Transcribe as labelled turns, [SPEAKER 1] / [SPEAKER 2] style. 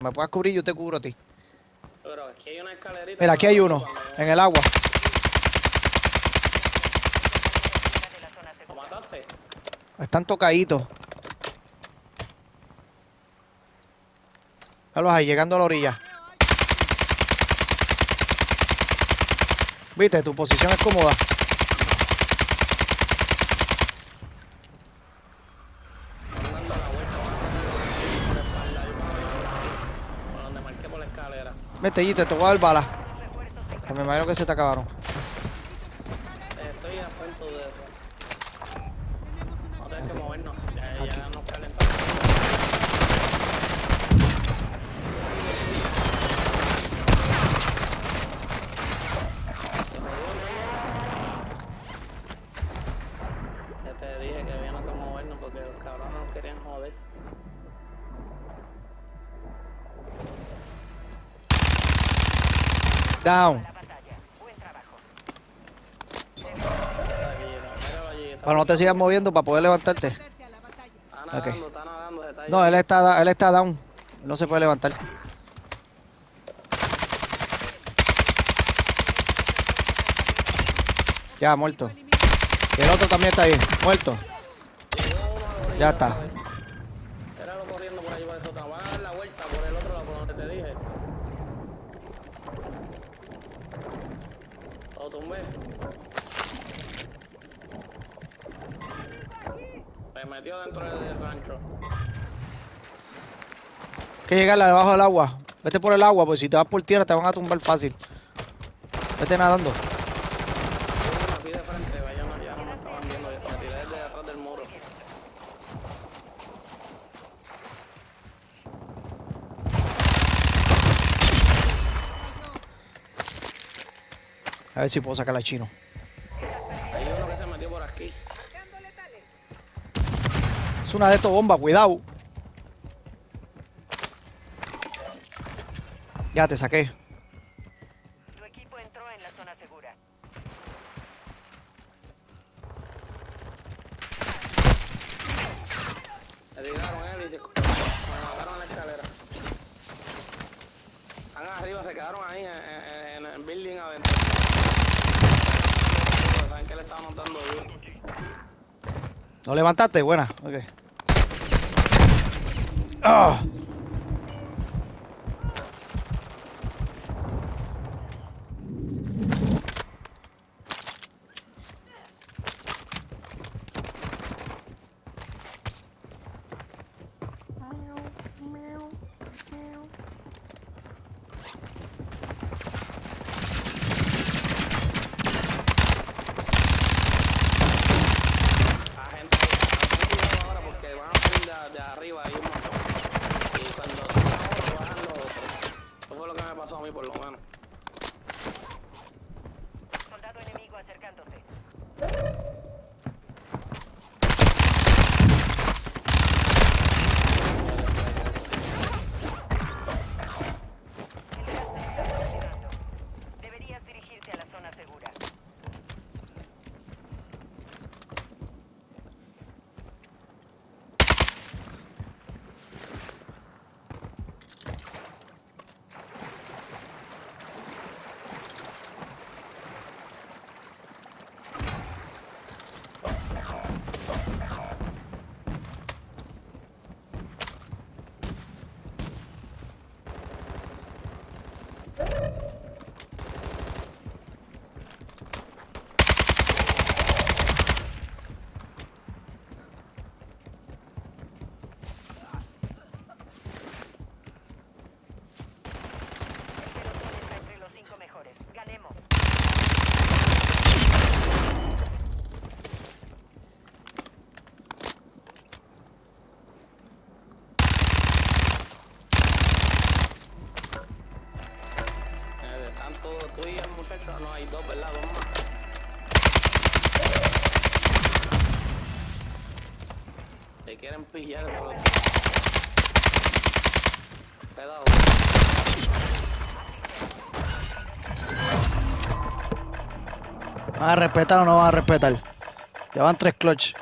[SPEAKER 1] Me puedas cubrir, yo te cubro a ti.
[SPEAKER 2] Pero aquí hay una escalerita.
[SPEAKER 1] Mira, aquí hay uno, en el agua.
[SPEAKER 2] ¿Lo mataste?
[SPEAKER 1] Están tocaditos. Ahí, llegando a la orilla. Viste, tu posición es cómoda.
[SPEAKER 2] Van dando la vuelta, van a por la espalda ahí para arriba. Por donde marqué por la escalera.
[SPEAKER 1] Vete, Gite, te voy a dar balas. Que me imagino que se te acabaron.
[SPEAKER 2] Estoy a punto de eso. Vamos a tener que movernos. Ya, ya nos calentamos. Ya te dije que habíamos que movernos porque los cabrones nos querían joder.
[SPEAKER 1] Down. Para no te sigas moviendo para poder levantarte.
[SPEAKER 2] Está nadando, está nadando, está
[SPEAKER 1] No, él está, él está down. No se puede levantar. Ya, muerto. El otro también está ahí, muerto. Ya está.
[SPEAKER 2] vez. Éralo corriendo por ahí por eso. Van a dar la vuelta por el otro lado, por donde te dije. Lo tumbé. Me metió dentro del, rancho.
[SPEAKER 1] que llegarla debajo del agua. Vete por el agua, porque si te vas por tierra te van a tumbar fácil. Vete nadando.
[SPEAKER 2] Hubo uno aquí de frente, vaya, no, ya no me estaban viendo. Me tiré desde atrás del muro.
[SPEAKER 1] A ver si puedo sacar al chino.
[SPEAKER 2] Hay uno que se metió por aquí.
[SPEAKER 1] Es una de estas bombas, cuidado. Ya te saqué.
[SPEAKER 3] Tu equipo entró en la zona segura.
[SPEAKER 2] Me tiraron él y se, me mataron en la escalera. Están arriba, se quedaron ahí en, en, en el building adentro. Le estábamos dando duro.
[SPEAKER 1] ¿Lo levantaste? Buena. Ok. Ah.
[SPEAKER 2] La gente ten cuidado ahora porque van arriba ahí un montón. Y cuando uno, bajan los. Eso fue lo que me pasó a mí por lo menos.
[SPEAKER 3] Soldado enemigo acercándose.
[SPEAKER 2] Están todos, tú y el muchacho, no hay dos, ¿verdad? Dos más. Te quieren pillar, pero... Cuidado.
[SPEAKER 1] ¿Van a respetar o no van a respetar? Ya van tres clutch.